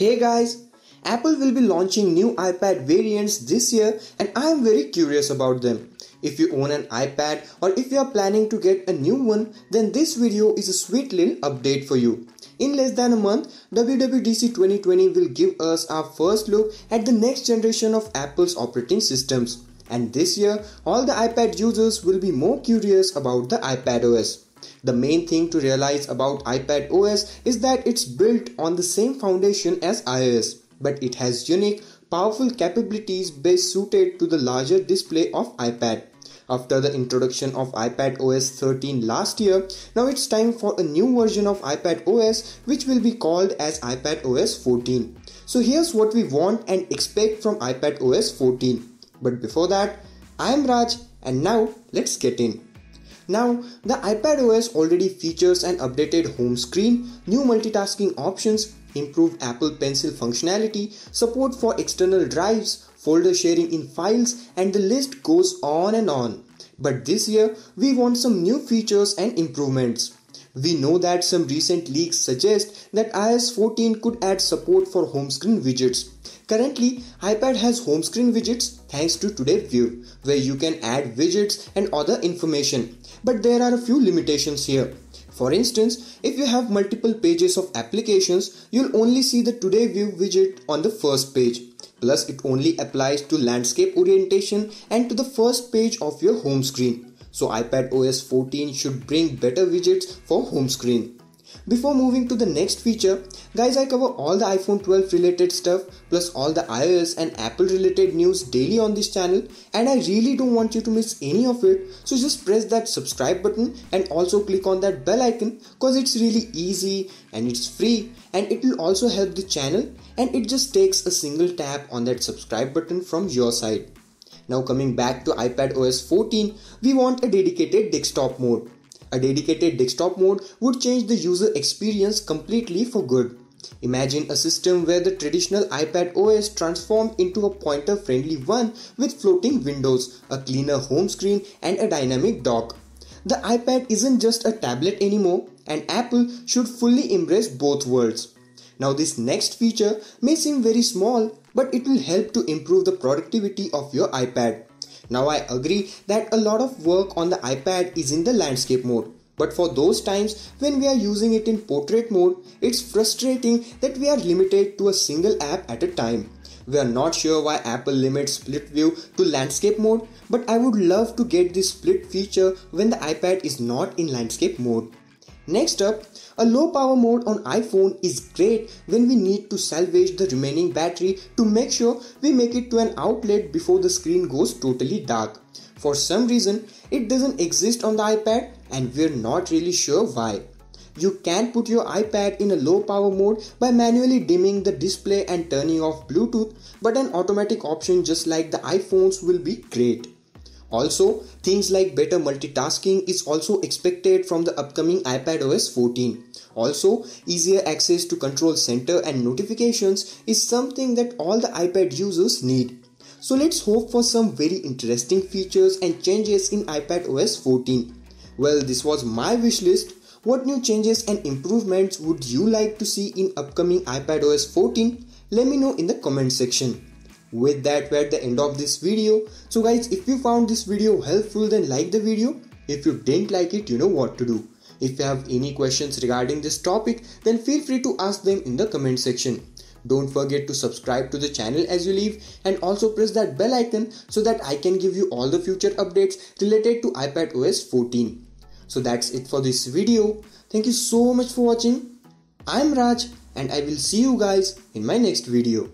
Hey guys, Apple will be launching new iPad variants this year and I am very curious about them. If you own an iPad or if you are planning to get a new one, then this video is a sweet little update for you. In less than a month, WWDC 2020 will give us our first look at the next generation of Apple's operating systems. And this year, all the iPad users will be more curious about the iPad OS. The main thing to realize about iPad OS is that it's built on the same foundation as iOS, but it has unique, powerful capabilities best suited to the larger display of iPad. After the introduction of iPad OS 13 last year, now it's time for a new version of iPad OS which will be called as iPad OS 14. So here's what we want and expect from iPad OS 14. But before that, I am Raj and now let's get in. Now, the iPad OS already features an updated home screen, new multitasking options, improved Apple Pencil functionality, support for external drives, folder sharing in files, and the list goes on and on. But this year, we want some new features and improvements. We know that some recent leaks suggest that iOS 14 could add support for home screen widgets. Currently, iPad has home screen widgets thanks to Today View, where you can add widgets and other information. But there are a few limitations here. For instance, if you have multiple pages of applications, you'll only see the Today View widget on the first page. Plus, it only applies to landscape orientation and to the first page of your home screen. So iPad OS 14 should bring better widgets for home screen. Before moving to the next feature, guys I cover all the iPhone 12 related stuff plus all the iOS and Apple related news daily on this channel and I really don't want you to miss any of it so just press that subscribe button and also click on that bell icon cause it's really easy and it's free and it will also help the channel and it just takes a single tap on that subscribe button from your side. Now coming back to iPad OS 14, we want a dedicated desktop mode. A dedicated desktop mode would change the user experience completely for good. Imagine a system where the traditional iPad OS transformed into a pointer friendly one with floating windows, a cleaner home screen, and a dynamic dock. The iPad isn't just a tablet anymore, and Apple should fully embrace both worlds. Now, this next feature may seem very small, but it will help to improve the productivity of your iPad. Now, I agree that a lot of work on the iPad is in the landscape mode. But for those times when we are using it in portrait mode, it's frustrating that we are limited to a single app at a time. We are not sure why Apple limits split view to landscape mode, but I would love to get this split feature when the iPad is not in landscape mode. Next up, a low power mode on iPhone is great when we need to salvage the remaining battery to make sure we make it to an outlet before the screen goes totally dark. For some reason, it doesn't exist on the iPad and we're not really sure why. You can put your iPad in a low power mode by manually dimming the display and turning off Bluetooth, but an automatic option just like the iPhones will be great. Also, things like better multitasking is also expected from the upcoming iPad OS 14. Also, easier access to control center and notifications is something that all the iPad users need. So let's hope for some very interesting features and changes in iPad OS 14. Well, this was my wish list. What new changes and improvements would you like to see in upcoming iPad OS 14? Let me know in the comment section with that we're at the end of this video so guys if you found this video helpful then like the video if you didn't like it you know what to do if you have any questions regarding this topic then feel free to ask them in the comment section don't forget to subscribe to the channel as you leave and also press that bell icon so that I can give you all the future updates related to iPad OS 14. So that's it for this video. Thank you so much for watching. I'm Raj and I will see you guys in my next video.